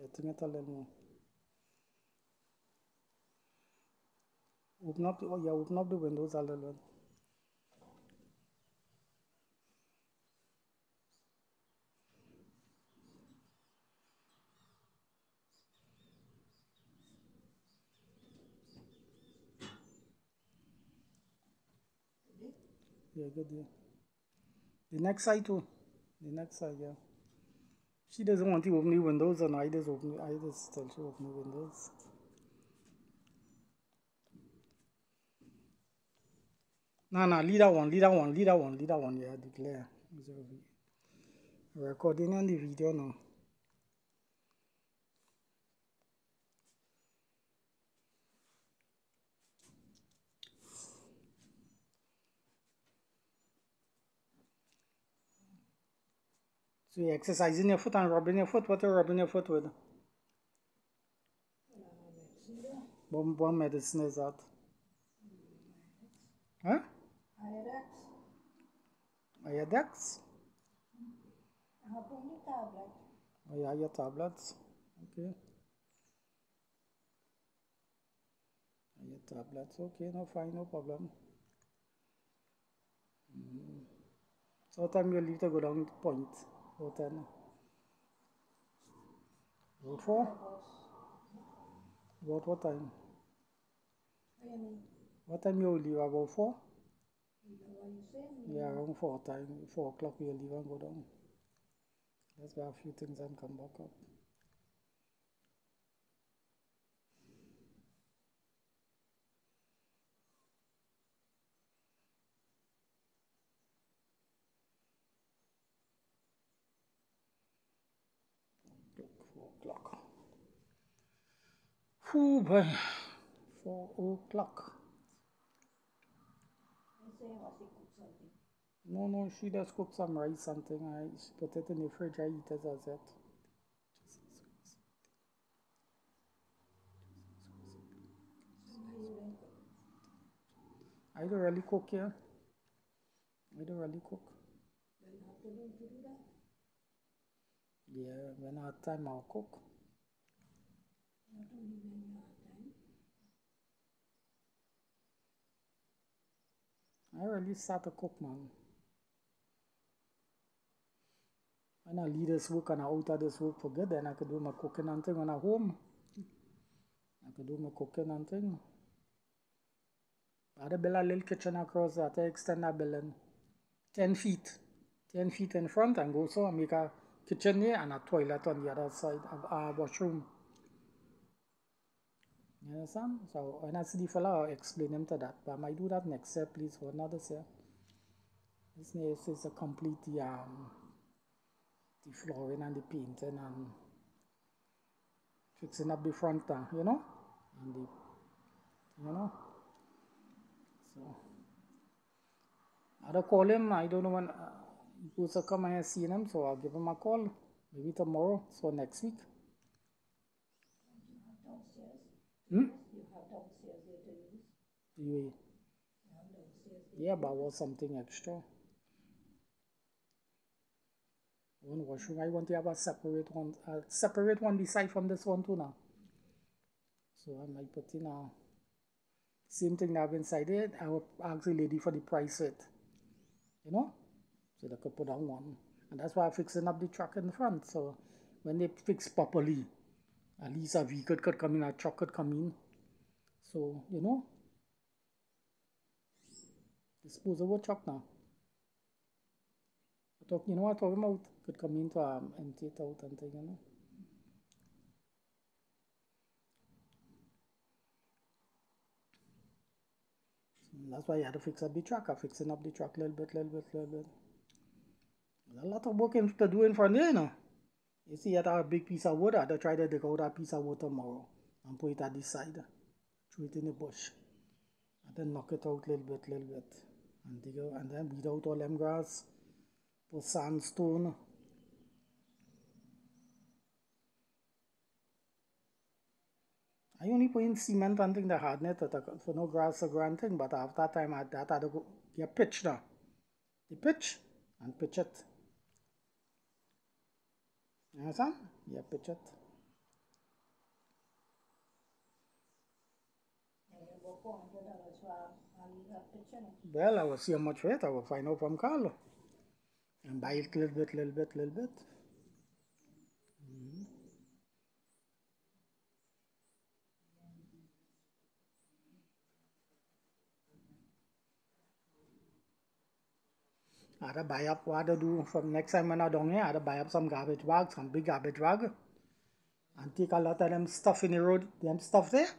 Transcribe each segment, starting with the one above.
Getting it. Open up, the, yeah, open up the windows a little bit. Yeah, good, yeah. The next side too. The next side, yeah. She doesn't want to open the windows and I just open I just tell she open the windows. No, no, that one, that one, that one, that one, yeah, declare. Recording on the video now. So you're exercising your foot and rubbing your foot. What are you rubbing your foot with? What, what medicine is that? Huh? Iodex. Iodex? I have only tablet. Oh, yeah, your tablets. Okay. Your tablets. Okay, no, fine, no problem. Mm. So time you leave to go down point? What time? About four? About what time? What you mean? Time you leave? About four? You know what you saying? Yeah, around four time, four o'clock we'll leave and go down. Let's buy a few things and come back up. Four o'clock. Whew, boy. Four o'clock. I say what she cook something. No, no, she just cook some rice, something. I she put it in the fridge. I eat it as it. I don't really cook here. I don't really cook. Then you have to learn to do that. Yeah, when I have time, I'll cook. I really start to cook, man. I leave this work and I out of this work for good, then I could do my cooking and thing when I'm home. I could do my cooking and thing. I had build a little kitchen across that. I extend that building 10 feet. 10 feet in front and go so I make a kitchen there and a toilet on the other side, of a washroom. You understand? So when I see the fella, I'll explain him to that. But I might do that next year, please, for another year. This is a complete the, um, the flooring and the painting and fixing up the front, uh, you know? And the, you know? So, I'll call him. I don't know when uh, he goes to come and see him, so I'll give him a call. Maybe tomorrow, so next week. You have downstairs. Hmm? You have downstairs there to use. You, You have downstairs You yeah, but was something extra. One washroom. I want to have a separate one, a separate one beside from this one too now. So I might put in a same thing that have inside it. I will ask the lady for the price it. You know? So they could put on one. And that's why I'm fixing up the truck in the front. So when they fix properly, at least a vehicle could come in, a truck could come in. So, you know, disposable truck now. I talk, you know what I'm talking about? Could come in to um, empty it out and thing, you know. That's why I had to fix up the truck. I'm fixing up the truck a little bit, little bit, little bit. There's a lot of work to do in front there, you know. You see, I have a big piece of wood. I try to dig out that piece of wood tomorrow and put it at the side. Throw it in the bush. And then knock it out little bit, little bit. And dig out, and then weed out all them grass. Put sandstone. I only put in cement and thing the harden it to- to- for no grass or grand thing, but after that time I that had to go get pitch now. The pitch and pitch it. Hasan, ya pecat. Well, I will see how much weight I will find out from Carlo. And buy it little bit, little bit, little bit. I to buy up what to do from next time when I down here. I to buy up some garbage bags, some big garbage bag, and take a lot of them stuff in the road, them stuff there,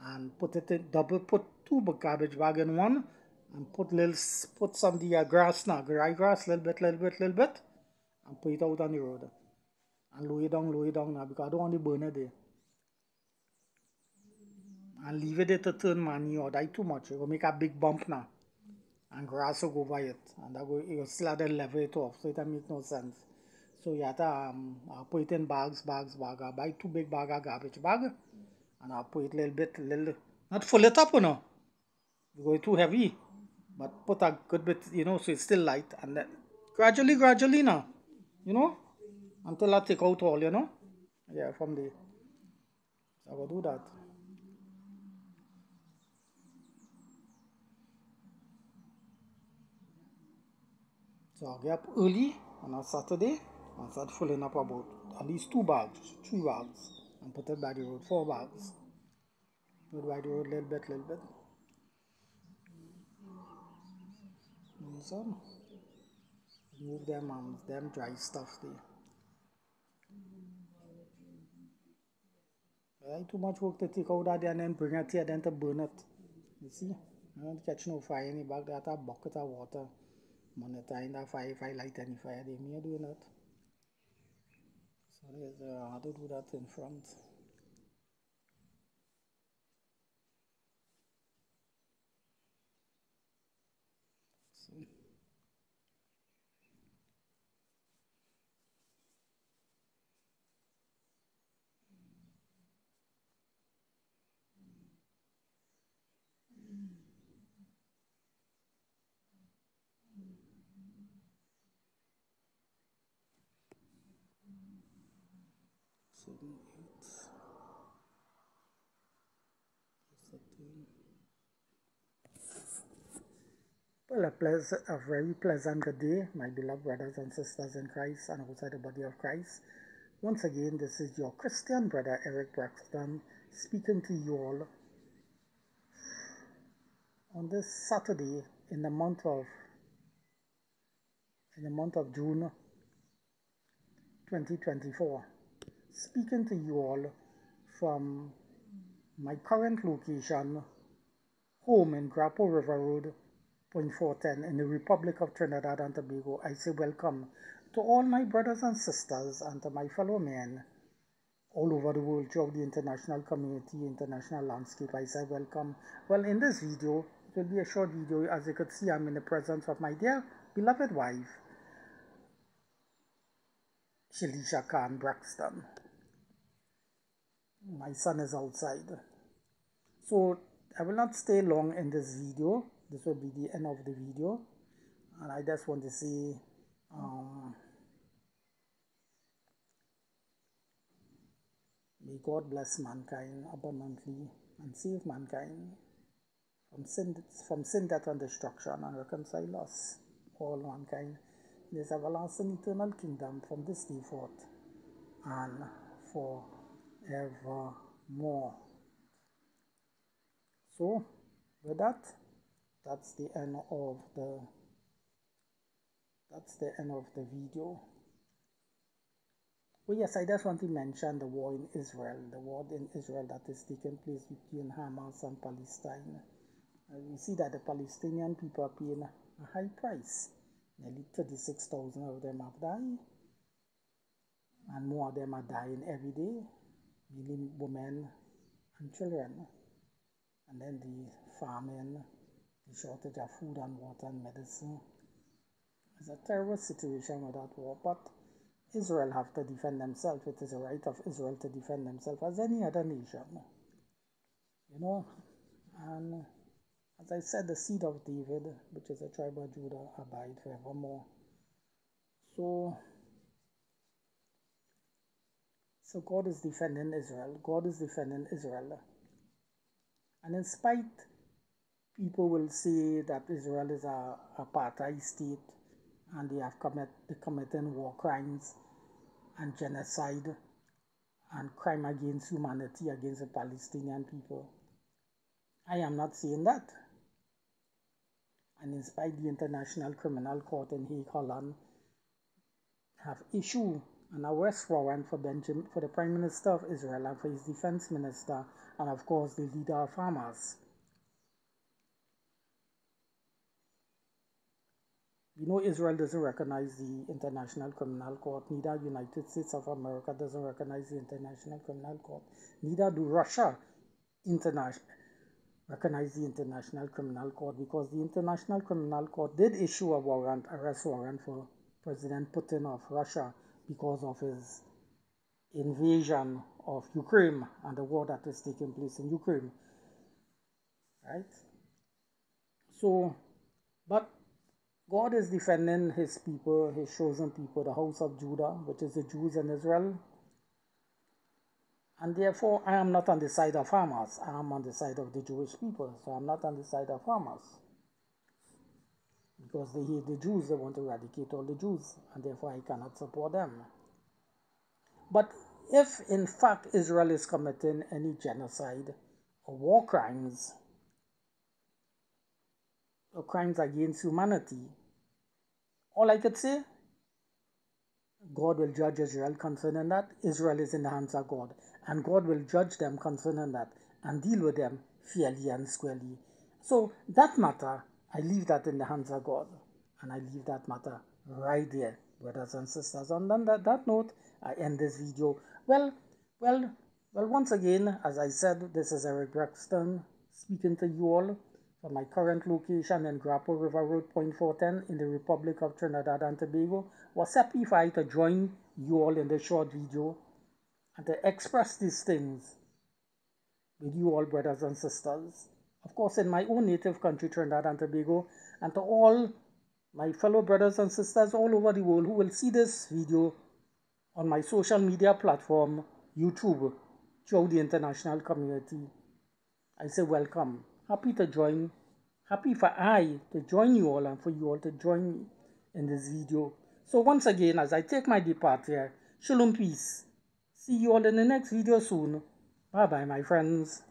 and put it in double, put two garbage bag in one, and put little, put some the uh, grass now, dry grass, little bit, little bit, little bit, and put it out on the road, and lower it down, lower it down now because I don't want the burner there. And leave it there to turn money or die too much. It will make a big bump now and grass will go by it, and that will you will still have to level it off, so it make no sense. So you have to um, put it in bags, bags, bag. I'll buy two big bag of garbage bag, and I'll put it little bit, little, not full it up, you know, because it's too heavy, but put a good bit, you know, so it's still light, and then gradually, gradually now, you know, until I take out all, you know, yeah, from the, So I will do that. So I'll get up early on a Saturday and start filling up about at least two bags, three bags, and put it by the road, four bags. Put it by the road, little bit, little bit. And so, move them um, them dry stuff there. Too much work to take out that there and then bring it here, then to burn it. You see? I don't catch no fire in the back, that a bucket of water monitoring the fire if I light any fire they may doing it. So there's uh, how to do that in front. So, seventeen. Well, a, pleas- a very pleasant good day, my beloved brothers and sisters in Christ and outside the body of Christ. Once again, this is your Christian brother Eric Braxton speaking to you all on this Saturday in the month of in the month of June 2024. Speaking to you all from my current location, home in Guapo River Road, Point Fortin in the Republic of Trinidad and Tobago. I say welcome to all my brothers and sisters and to my fellow men all over the world throughout the international community, international landscape. I say welcome. Well, in this video, it will be a short video. As you could see, I'm in the presence of my dear beloved wife, Shalisha Khan Braxton. My son is outside. So I will not stay long in this video. This will be the end of the video. And I just want to say um, may God bless mankind abundantly and save mankind from sin, from sin, death, and destruction and reconcile us, all mankind, in this everlasting eternal kingdom from this day forth and forevermore. So, with that, that's the end of the that's the end of the video. Oh yes, I just want to mention the war in Israel, the war in Israel that is taking place between Hamas and Palestine. We see that the Palestinian people are paying a high price. Nearly 36,000 of them have died, and more of them are dying every day, mainly women and children. And then the famine, the shortage of food and water and medicine. It's a terrible situation with that war, but Israel have to defend themselves. It is a right of Israel to defend themselves as any other nation. You know, and as I said, the seed of David, which is a tribe of Judah, abide forevermore. So, so God is defending Israel. God is defending Israel. And in spite, people will say that Israel is a apartheid state and they have commit, they committing war crimes and genocide and crime against humanity against the Palestinian people. I am not saying that. And in spite the International Criminal Court in Hague, Holland, have issued an arrest warrant for Benjamin, for the Prime Minister of Israel and for his Defense Minister, and of course the leader of Hamas. We know Israel doesn't recognize the International Criminal Court, neither the United States of America doesn't recognize the International Criminal Court, neither do Russia international, recognize the International Criminal Court because the International Criminal Court did issue a warrant, arrest warrant for President Putin of Russia because of his invasion of Ukraine and the war that is taking place in Ukraine. Right? So, but God is defending his people, his chosen people, the house of Judah, which is the Jews in Israel. And therefore, I am not on the side of Hamas. I am on the side of the Jewish people. So I'm not on the side of Hamas. Because they hate the Jews, they want to eradicate all the Jews, and therefore I cannot support them. But if in fact Israel is committing any genocide or war crimes or crimes against humanity, all I could say, God will judge Israel concerning that. Israel is in the hands of God, and God will judge them concerning that and deal with them fairly and squarely. So that matter, I leave that in the hands of God, and I leave that matter right there, brothers and sisters. And on that, that note, I end this video. Well, well, well, once again, as I said, this is Eric Braxton speaking to you all from my current location in Guapo River Road, Point Fortin in the Republic of Trinidad and Tobago. Was happy if I to join you all in this short video and to express these things with you all, brothers and sisters. Of course, in my own native country, Trinidad and Tobago, and to all my fellow brothers and sisters all over the world who will see this video on my social media platform, YouTube, throughout the international community. I say welcome. Happy to join. Happy for I to join you all and for you all to join me in this video. So once again, as I take my departure, shalom peace. See you all in the next video soon. Bye bye, my friends.